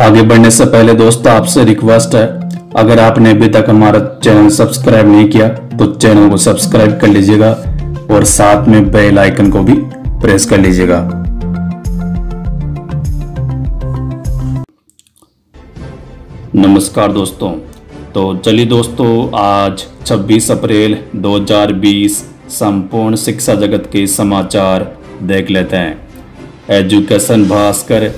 आगे बढ़ने से पहले दोस्तों, आपसे रिक्वेस्ट है, अगर आपने अभी तक हमारा चैनल सब्सक्राइब नहीं किया तो चैनल को सब्सक्राइब कर लीजिएगा और साथ में बेल आइकन को भी प्रेस कर लीजिएगा। नमस्कार दोस्तों। तो चलिए दोस्तों, आज 26 अप्रैल 2020 संपूर्ण शिक्षा जगत के समाचार देख लेते हैं। एजुकेशन भास्कर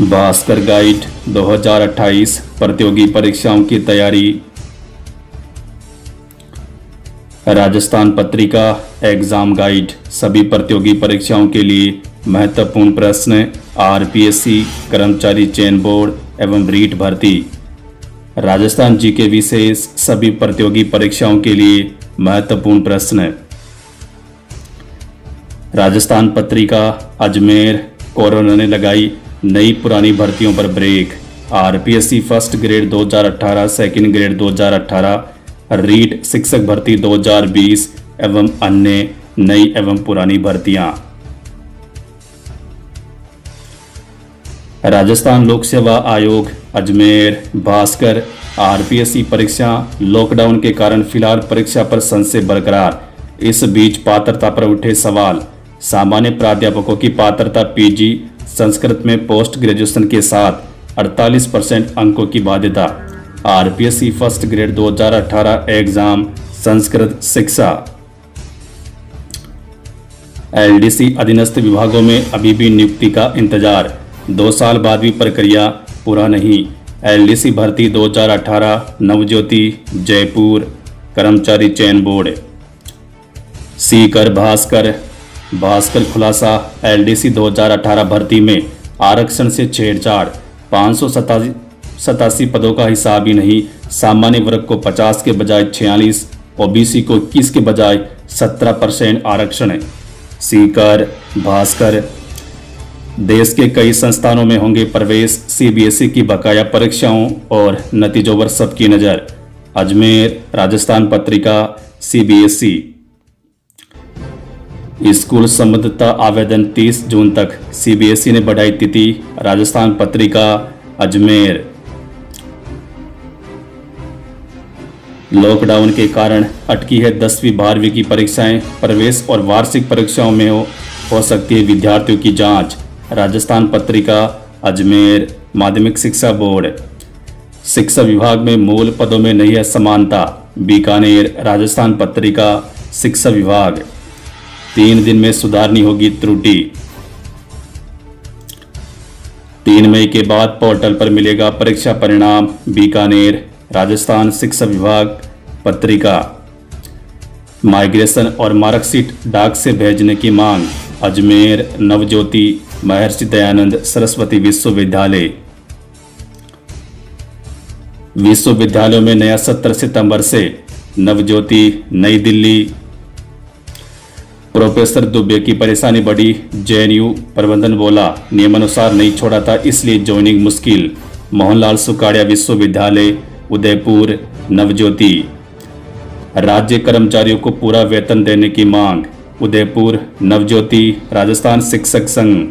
भास्कर गाइड 2028 प्रतियोगी परीक्षाओं की तैयारी। राजस्थान पत्रिका एग्ज़ाम गाइड सभी प्रतियोगी परीक्षाओं के लिए महत्वपूर्ण प्रश्न, आरपीएससी, कर्मचारी चयन बोर्ड एवं रीट भर्ती। राजस्थान जी के विशेष सभी प्रतियोगी परीक्षाओं के लिए महत्वपूर्ण प्रश्न। राजस्थान पत्रिका अजमेर कोरोना ने लगाई नई पुरानी भर्तियों पर break. RPSC first grade 2018 second grade 2018 REET शिक्षक भर्ती 2020 एवं अन्य नई एवं पुरानी भर्तियाँ। राजस्थान लोक सेवा आयोग, अजमेर, भास्कर, आरपीएससी परीक्षा लॉकडाउन के कारण फ़िलहाल परीक्षा पर संशय बरकरार। इस बीच पात्रता पर उठे सवाल। सामान्य प्राध्यापकों की पात्रता पीजी संस्कृत में पोस्ट ग्रेजुएशन के साथ 48 परसेंट अंकों की बाध्यता। RPSC first grade 2018 exam, Sanskrit शिक्षा। एलडीसी अधीनस्थ विभागों में अभी भी नियुक्ति का इंतज़ार। दो साल बाद भी प्रक्रिया पूरा नहीं। एलडीसी भर्ती 2018 नवज्योति, जयपुर, कर्मचारी चयन बोर्ड। सीकर, भास्कर भास्कर खुलासा, एलडीसी 2018 भर्ती में आरक्षण से छेड़छाड़, पाँच सतासी पदों का हिसाब ही नहीं, सामान्य वर्ग को 50 के बजाय 46 ओबीसी को 21 के बजाय 17 परसेंट आरक्षण है। सीकर, भास्कर, देश के कई संस्थानों में होंगे प्रवेश, सीबीएसई की बकाया परीक्षाओं और नतीजों पर सबकी नज़र, अजमेर, राजस्थान पत्रिका, सीबीएसई। स्कूल संबद्धता आवेदन 30 जून तक सीबीएसई ने बढ़ाई तिथि राजस्थान पत्रिका अजमेर। लॉकडाउन के कारण अटकी है दसवीं बारहवीं की परीक्षाएँ। प्रवेश और वार्षिक परीक्षाओं में हो, हो सकती है विद्यार्थियों की जाँच। राजस्थान पत्रिका अजमेर माध्यमिक शिक्षा बोर्ड। शिक्षा विभाग में मूल पदों में नहीं है समानता। बीकानेर राजस्थान पत्रिका शिक्षा विभाग। तीन दिन में सुधारनी होगी त्रुटि। तीन मई के बाद पोर्टल पर मिलेगा परीक्षा परिणाम, बीकानेर, राजस्थान शिक्षा विभाग पत्रिका। माइग्रेशन और मार्कशीट डाक से भेजने की मांग, अजमेर, नवज्योति, महर्षि दयानंद, सरस्वती विश्वविद्यालय। विश्वविद्यालयों में नया सत्र सितंबर से, नवज्योति, नई दिल्ली प्रोफेसर दुबे की परेशानी बढ़ी। जेएनयू प्रबंधन बोला, नियमानुसार नहीं छोड़ा था, इसलिए ज्वाइनिंग मुश्किल। मोहनलाल सुकाड़िया विश्वविद्यालय, उदयपुर, नवज्योति। राज्य कर्मचारियों को पूरा वेतन देने की मांग, उदयपुर, नवज्योति, राजस्थान शिक्षक संघ।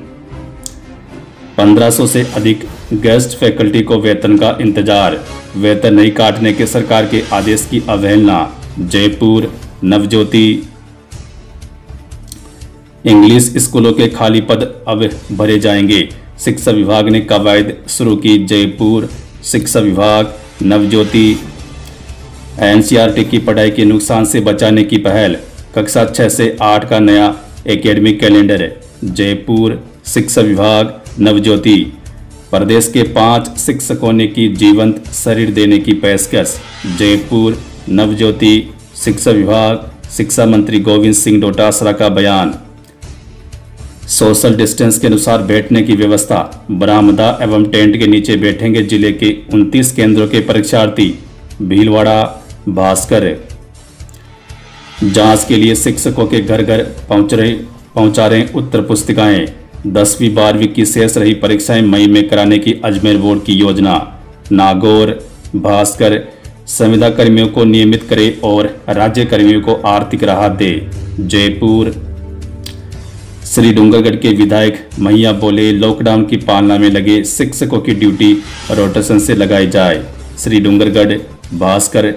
1500 से अधिक गेस्ट फैकल्टी को वेतन का इंतज़ार, वेतन नहीं काटने के सरकार के आदेश की अवहेलना। जयपुर, नवज्योति इंग्लिश स्कूलों के खाली पद अब भरे जाएँगे। शिक्षा विभाग ने कवायद शुरू की जयपुर। शिक्षा विभाग, नवज्योति, एनसीईआरटी की पढ़ाई के नुकसान से बचाने की पहल। कक्षा छः से आठ का नया एकेडमिक कैलेंडर, जयपुर। शिक्षा विभाग, नवज्योति, प्रदेश के पाँच शिक्षकों ने की जीवंत शरीर देने की पेशकश। जयपुर, नवज्योति, शिक्षा विभाग, शिक्षा मंत्री गोविंद सिंह डोटासरा का बयान। सोशल डिस्टेंस के अनुसार बैठने की व्यवस्था। बरामदा एवं टेंट के नीचे बैठेंगे ज़िले के 29 केंद्रों के परीक्षार्थी। भीलवाड़ा, भास्कर। जाँच के लिए शिक्षकों के घर घर पहुँच रहे पहुँचा रहे उत्तर पुस्तिकाएँ। दसवीं, बारहवीं की शेष रही परीक्षाएँ मई में कराने की अजमेर बोर्ड की योजना। नागौर, भास्कर, संविदा कर्मियों को नियमित करे और राज्य कर्मियों को आर्थिक राहत दे। जयपुर श्री डूंगरगढ़ के विधायक मैया बोले, लॉकडाउन की पालना में लगे शिक्षकों की ड्यूटी रोटेशन से लगाई जाए। श्री डूंगरगढ़, भास्कर,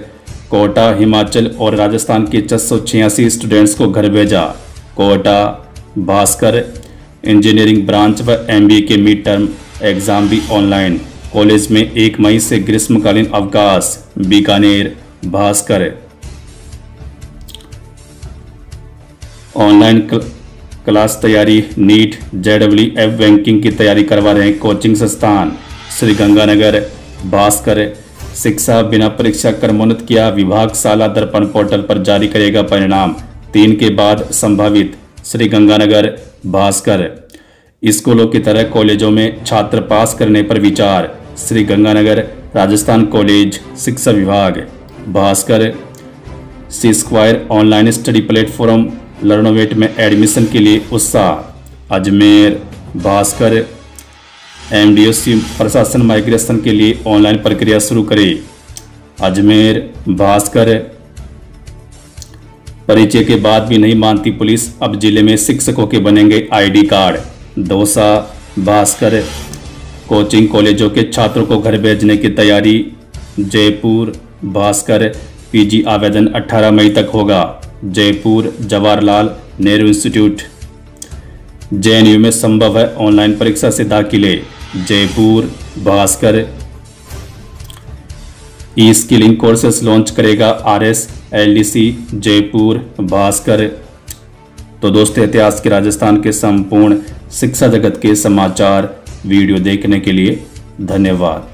कोटा, हिमाचल और राजस्थान के छह सौ छियासी स्टूडेंट्स को घर भेजा। कोटा, भास्कर, इंजीनियरिंग ब्रांच व एमबीए के मिड टर्म एग्ज़ाम भी ऑनलाइन कॉलेज में एक मई से ग्रीष्मकालीन अवकाश। बीकानेर, भास्कर। ऑनलाइन क्लास तैयारी, नीट, जेडब्ल्यू, एफ़ बैंकिंग की तैयारी करवा रहे हैं कोचिंग संस्थान। श्री गंगानगर, भास्कर, शिक्षा बिना परीक्षा क्रमोन्नत किया विभाग साला दर्पण पोर्टल पर जारी करेगा परिणाम। तीन के बाद संभावित, श्री गंगानगर, भास्कर। स्कूलों की तरह कॉलेजों में छात्र पास करने पर विचार। श्री गंगानगर, राजस्थान कॉलेज, शिक्षा विभाग, Bhaskar. C square online study platform Learnovate में एडमिशन के लिए उत्साह, अजमेर, भास्कर एमडीओसी प्रशासन माइग्रेशन के लिए ऑनलाइन प्रक्रिया शुरू करे। अजमेर, भास्कर, परिचय के बाद भी नहीं मानती पुलिस, अब ज़िले में शिक्षकों के बनेंगे ID card. Dausa, Bhaskar, coaching कॉलेजों के छात्रों को घर भेजने की तैयारी, जयपुर, भास्कर, पीजी आवेदन 18 मई तक होगा। जयपुर, जवाहरलाल नेहरू इंस्टीट्यूट। जेएनयू में संभव है ऑनलाइन परीक्षा से दाखिले। Jaipur, Bhaskar. E skilling courses launch करेगा R S, L C, Jaipur, Bhaskar. तो दोस्तों, इतिहास के राजस्थान के संपूर्ण शिक्षा जगत के समाचार वीडियो देखने के लिए धन्यवाद।